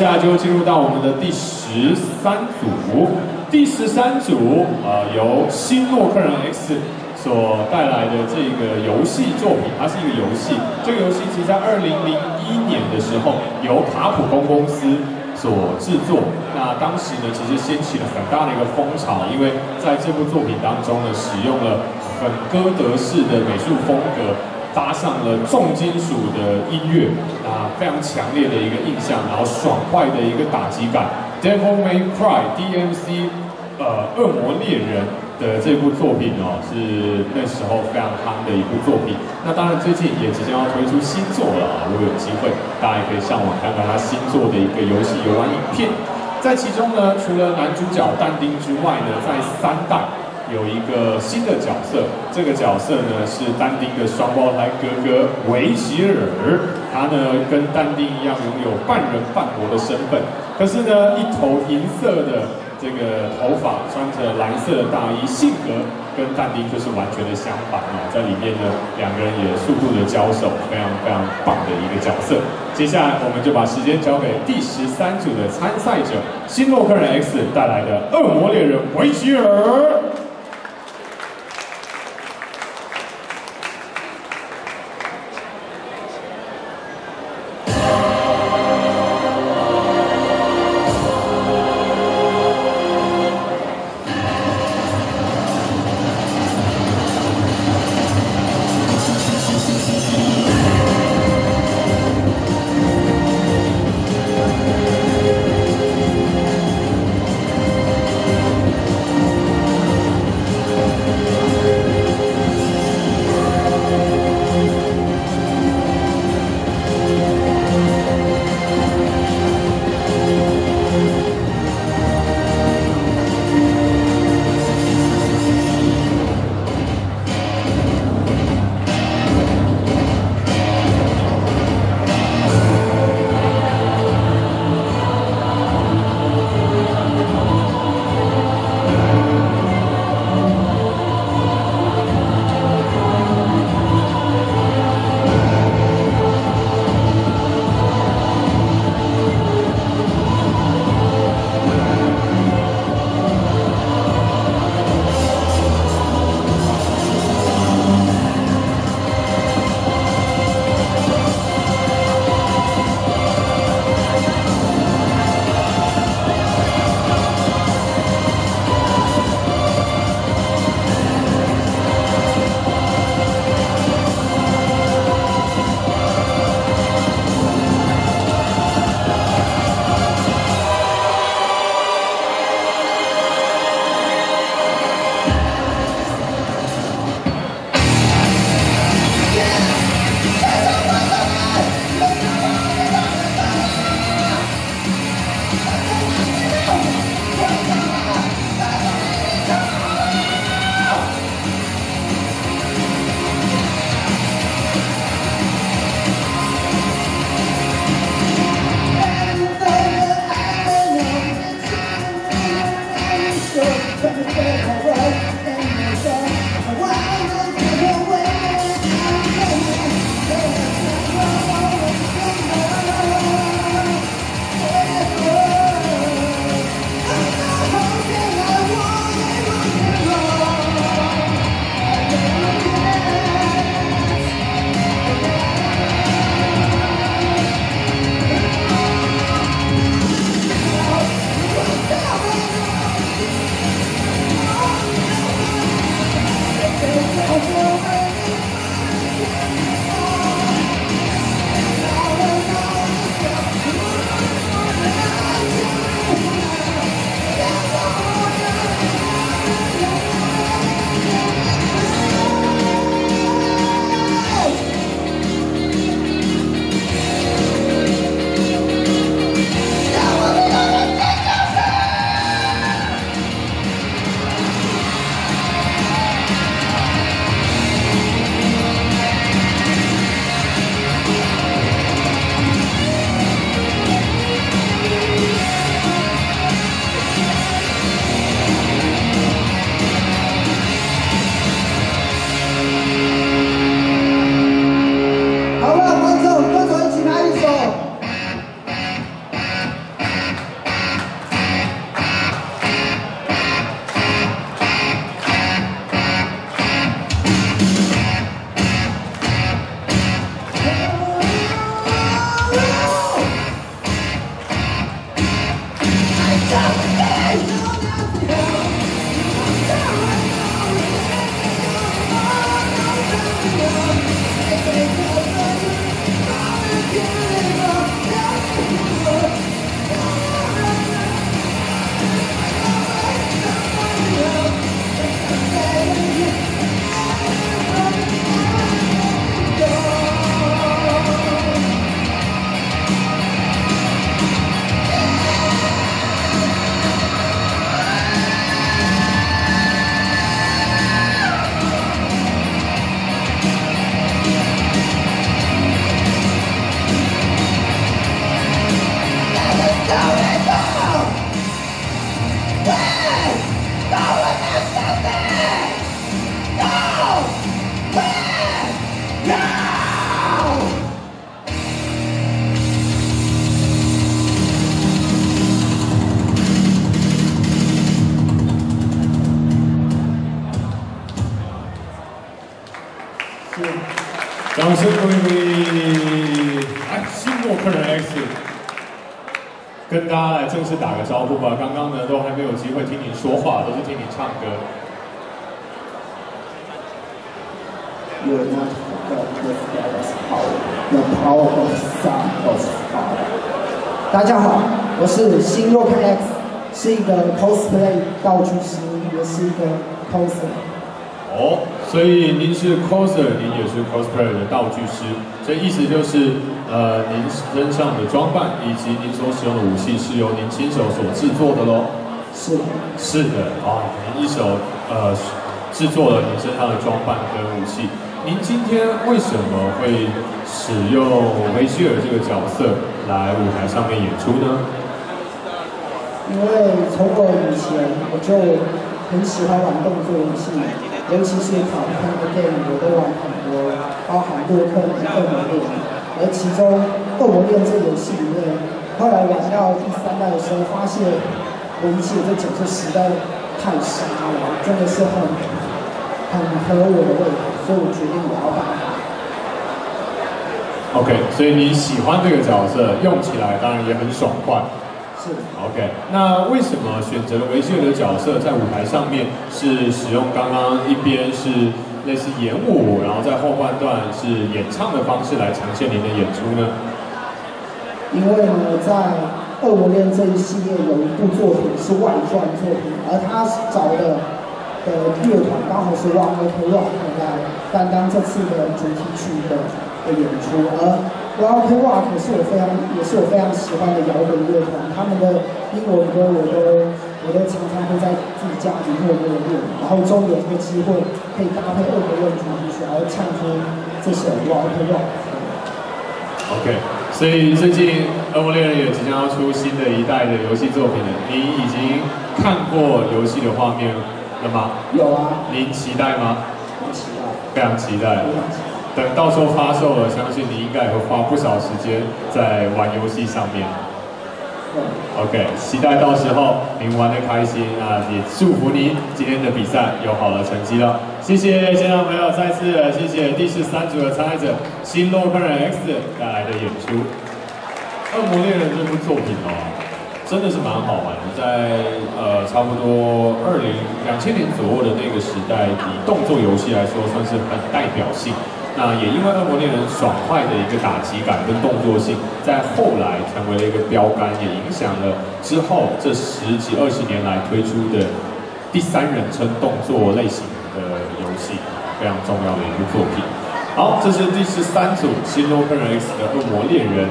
下来就进入到我们的第十三组，第十三组呃由新诺克人 X 所带来的这个游戏作品，它是一个游戏。这个游戏其实在二零零一年的时候由卡普空公司所制作。那当时呢，其实掀起了很大的一个风潮，因为在这部作品当中呢，使用了很哥德式的美术风格。搭上了重金属的音乐，啊，非常强烈的一个印象，然后爽快的一个打击感。Devil May Cry DMC，呃，恶魔猎人的这部作品哦，是那时候非常夯的一部作品。那当然最近也即将要推出新作了啊，如果有机会，大家也可以上网看看他新作的一个游戏游玩影片。在其中呢，除了男主角但丁之外呢，在三代。有一个新的角色，这个角色呢是但丁的双胞胎哥哥维吉尔，他呢跟但丁一样拥有半人半魔的身份，可是呢一头银色的这个头发，穿着蓝色的大衣，性格跟但丁就是完全的相反啊，在里面呢两个人也速度的交手，非常非常棒的一个角色。接下来我们就把时间交给第十三组的参赛者，新洛克人 X 带来的恶魔猎人维吉尔。各位，新若克 X，跟大家来正式打个招呼吧。刚刚呢，都还没有机会听你说话，都是听你唱歌。The power of sound of power。大家好，我是新若克 X，是一个 cosplay 道具师，也是一个 coser。哦，所以您是 coser，您也是 cosplay 的道具师，这意思就是，呃，您身上的装扮以及您所使用的武器是由您亲手所制作的喽？是的，是的，啊，您一手呃制作了您身上的装扮跟武器。您今天为什么会使用维希尔这个角色来舞台上面演出呢？因为从我以前我就很喜欢玩动作游戏，尤其是卡通的电影，我都玩很多，包含洛克人、恶魔猎人。而其中恶魔猎人这个游戏里面，后来玩到第三代的时候，发现维希尔这角色实在太杀了，真的是很很合我的胃口，所以我决定我要把。OK，所以你喜欢这个角色，用起来当然也很爽快。是 OK，那为什么选择了维秀的角色在舞台上面是使用刚刚一边是类似演舞，然后在后半段是演唱的方式来呈现您的演出呢？因为呢，在《恶魔恋》这一系列有一部作品是外传作品，而他找的的乐团刚好是 One Ok Rock 来担当这次的主题曲的的演出，而 One Ok Rock 是我非常也是我非常喜欢的摇滚乐团，他们的英文歌我都我都常常会在自己家里默默的练，然后终于有这个机会可以搭配《恶魔猎人》主题曲，然后唱出这首 Rock。OK，所以最近《恶魔猎人》也即将要出新的一代的游戏作品了。您已经看过游戏的画面了吗？有啊，您期待吗？很期待，非常期待。非常期待。等到时候发售了，相信你应该也会花不少时间在玩游戏上面。OK，期待到时候您玩的开心啊！也祝福您今天的比赛有好的成绩了。谢谢现场朋友，再次谢谢第十三组的参赛者新洛克人 X 带来的演出。《恶魔猎人》这部作品哦，真的是蛮好玩的，在呃差不多二零两千年左右的那个时代，以动作游戏来说，算是很代表性。那也因为《恶魔猎人》爽快的一个打击感跟动作性，在后来成为了一个标杆，也影响了之后这十几二十年来推出的第三人称动作类型的游戏，非常重要的一个作品。好，这是第十三组新洛克人 X 的《恶魔猎人》。